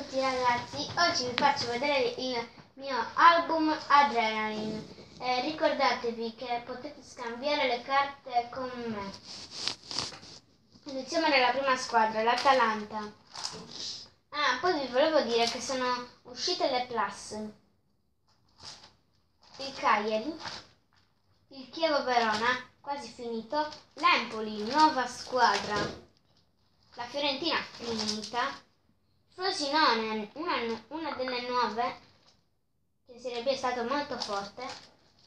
tutti ragazzi, oggi vi faccio vedere il mio album Adrenaline. Eh, ricordatevi che potete scambiare le carte con me. Iniziamo dalla prima squadra, l'Atalanta. Ah, poi vi volevo dire che sono uscite le plus. Il Cagliari, il Chievo Verona, quasi finito, l'Empoli, nuova squadra, la Fiorentina finita, Frosinone, una, una delle nuove, che è stato molto forte,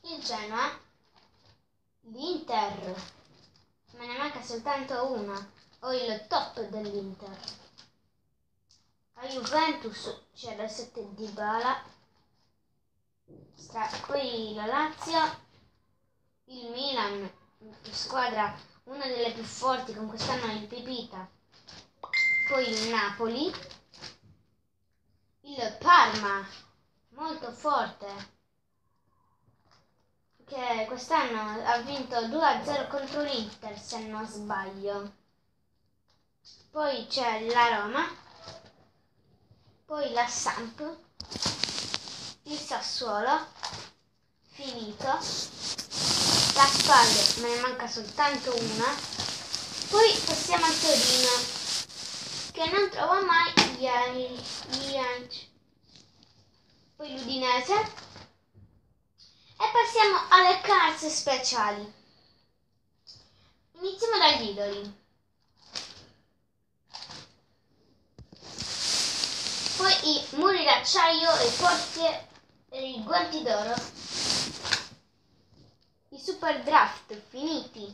il Genoa, l'Inter, me ne manca soltanto una, ho il top dell'Inter. La Juventus c'è la 7 di Bala, poi la Lazio, il Milan, squadra una delle più forti con quest'anno in Pipita, poi il Napoli, il Parma, molto forte, che quest'anno ha vinto 2-0 contro l'Inter, se non sbaglio. Poi c'è la Roma, poi la Samp, il Sassuolo, finito, la Spagna, me ne manca soltanto una, poi passiamo al Torino che non trova mai gli, gli anci. Poi l'Udinese. E passiamo alle calze speciali. Iniziamo dagli idoli. Poi i muri d'acciaio e i portieri e i guanti d'oro. I super draft finiti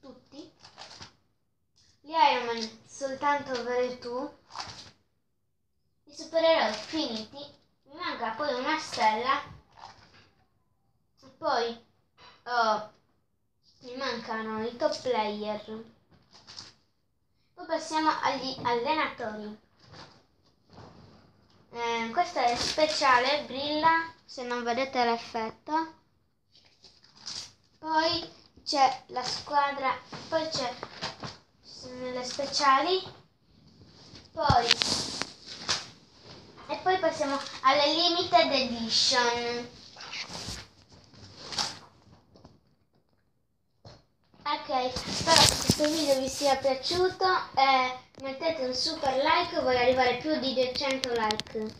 tutti. Gli Iron soltanto Veretù. I supereroi finiti. Manca poi una stella. Poi oh, mi mancano i top player. Poi passiamo agli allenatori. Eh, questo è speciale, brilla se non vedete l'effetto. Poi c'è la squadra, poi c'è nelle speciali poi e poi passiamo alle limited edition ok spero che questo video vi sia piaciuto e mettete un super like voglio arrivare più di 200 like